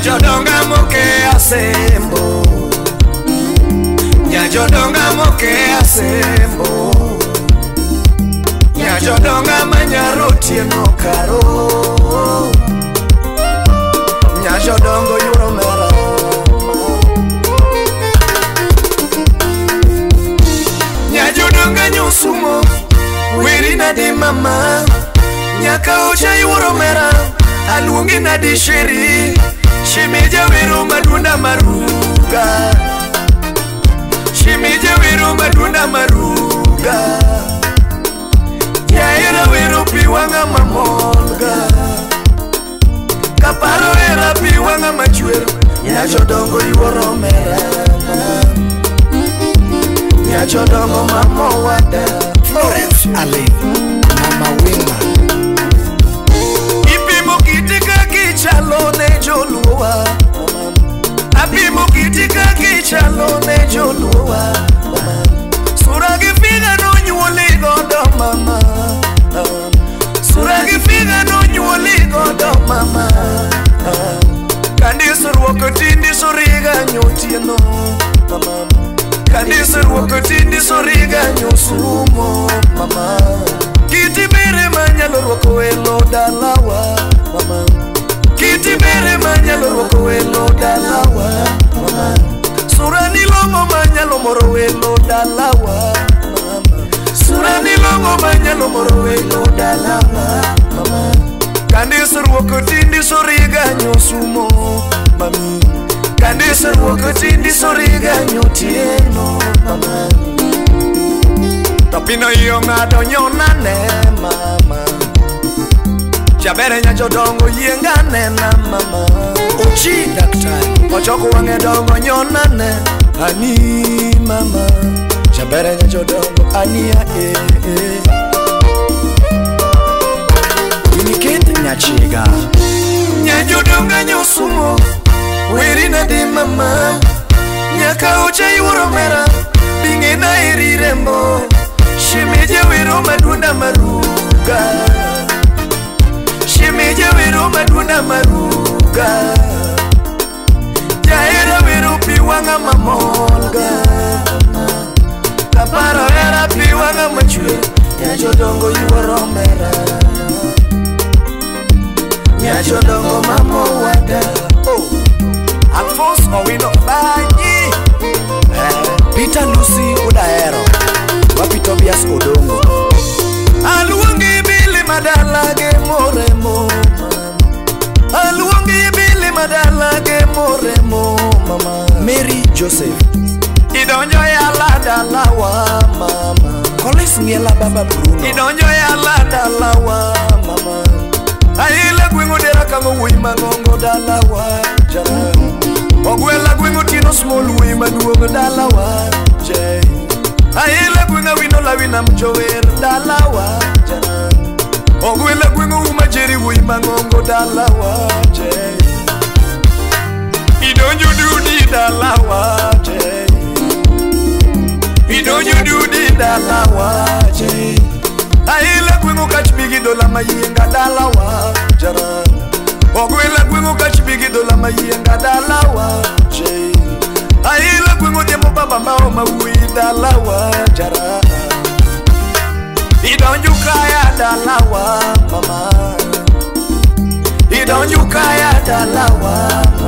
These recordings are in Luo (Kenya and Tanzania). jodonga moke asembo Nya jodonga moke asembo Nya jodonga manyaro tieno karo Nya jodongo yuro mero Nya jodonga nyosumo Wiri nadi mama Nya kaocha yuro mera Aluongi nadi sheri Nya jodonga nyosumo shimije wirumba dunda maruga shimije wirumba dunda maruga yaira wirupiwanga mamonga kaparo erapiwanga machwero nyachodongo iworomera nyachodongo mamowada Florence, Florence. Florence. Florence. Florence. Florence. Florence. diso riganyo tieno mama kadise ruoko ti sumo mama kiti bere manyalo ruoko welo dalawa mama kiti bere manyalo ruoko welo dalawa mama surani lomo manyalo moro welo dalawa mama surani lomo manyalo moro dalawa mama kandise ruoko ti diso riganyo sumo ndiserwokoti ndisoriga nyotieno mama to pino iyo ng'ado nyonane mama jabere nyacho dongo yienga nena mama ochi daktar ochoko wang'e dongo nyonane ani mama jabere nyacho dongo ania e -e. gini kind nyachiga nyanyodonga nyosumo werinadimama nyaka ucha iwuromera bingena irirembo shemeje wero madunda maruga shemeje wero madunda maruga jaera wero piwanga mamolga kaparo yara piwa Joseph. Idonjo ya la dala wa mama. Collins miela baba Bruno. Idonjo ya la dala wa mama. Aile gwingo dera kango wi mangongo dala wa jala. Ogwela gwingo tino small wi manuogo dala wa jay. Aile gwinga wino la wina mjower dala wa jala. Ogwela gwingo umajeri wi mangongo dala wa jay. don't you do the dalawache? Me don't you do the dalawache? I love when you catch me get all my yinga dalawache. Ogwe la kwingo kachi bigi do la mayi nga dala waje Ayi la kwingo de mo baba ma o ma wui dala wajara I don't you cry a dala wa mama I don't you cry a dala wa mama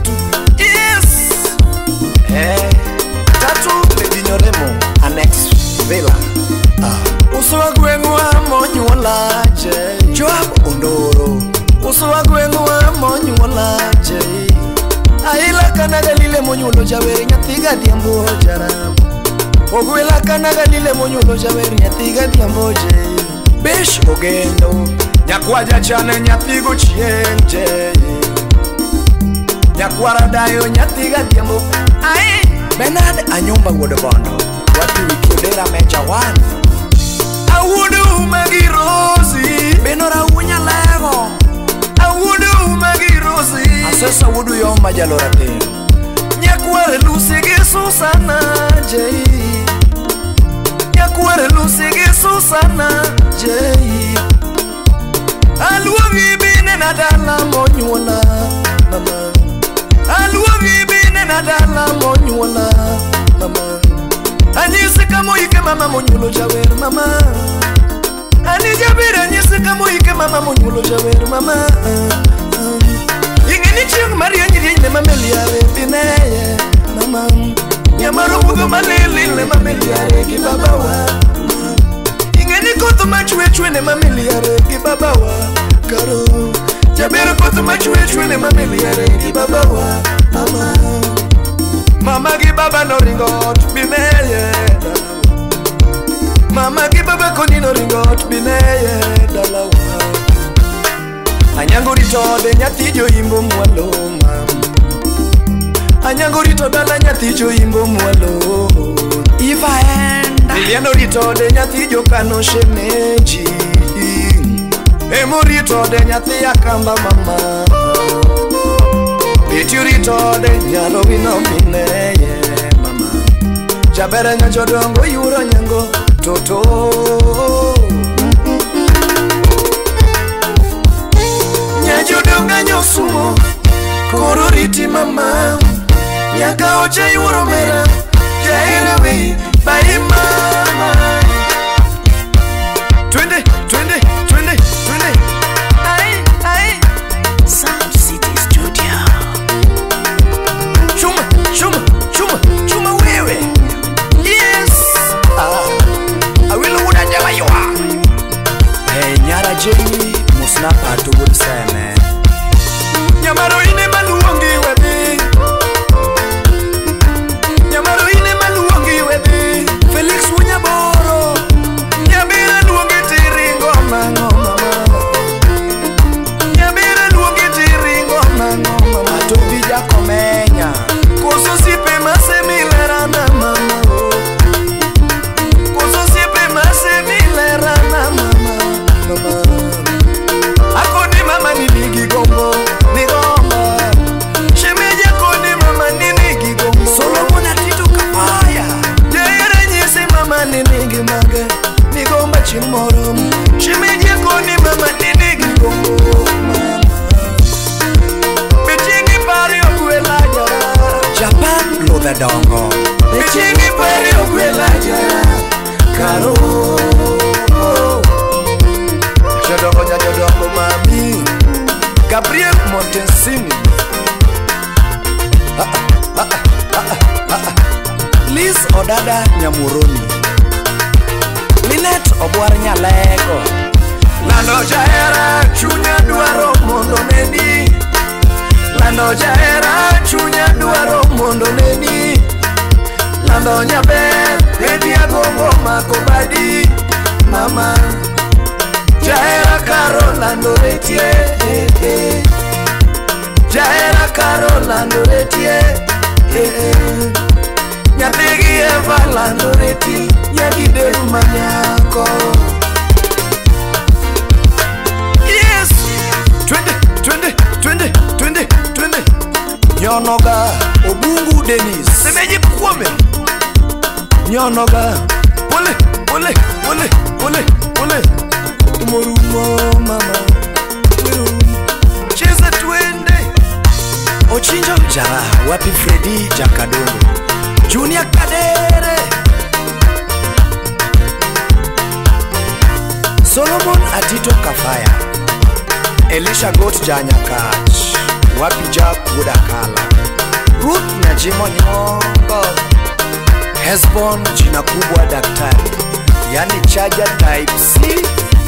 Hey. Eh. Tatu medinyo remo annex villa. Uh. Joab Ondoro. Uso wa gweng'wa monyuola monyuolo jawer nyathi gadiambo Ogwela kana monyuolo jawer nyathi gadiambo Bish ogendo. Nyakwaja chane nyathigo gochieng' je nyakwara dayo nyathiga dhiembo benad anyumba wuod bondo wathiwi kudera mecha wan awuodu magi rosi benorawunya lego awuodu magi rosi asesa wuodu yomba jaloratero nyakware lusi gi susana jei nyakware lusi gi susana jei aluogi mine na dala monyuola mama Aluangi bine na dala monyola mama Ani sika moike mama monyolo jawer mama Ani jabir ani sika moike mama monyolo jawer mama Ingeni chung maria nyiri ne mamelia bine mama Nyamaro bugo maleli ne mamelia ki baba wa Ingeni kotu machwe chwe ne mamelia ki baba wa Karo Jabiru kutu machuichwe ni mamiliere Kibaba wa mama Mama kibaba no ringo to be me Mama kibaba koni no ringo to be me Anyango ritode nyati jo imbo mwalo mama Anyango ritode la nyati jo imbo mwalo Iva enda Niliano ritode nyati jo kano shemeji Emo rito de nyathi akamba mama Pichu rito de nyalo wino mineye mama Jabere nyacho dongo yuro nyango toto Nyacho dongo nyosumo koro riti mama Nyaka oche yuro mera jaira wei nyara jei musina patobudisa ene nyamaro ine nyamuroni linet obwar nyalego landojahera chunya dwaro mondo neni landojahera chunya dwaro mondo neni lando nyaber ediagogo mako badi mama jahera karo landoretie jahera karo landoretie e -e. no ga Ole ole ole ole ole Tomorrow mama Cheese twende Ochinjo jara wapi Freddy Jakadongo Junior Kadere Solomon Atito Kafaya Elisha Goat Janya Kach Wapi Jack Wudakala Ruth Najimo Nyongo Hesbon jina kubwa daktari, yani chaja type C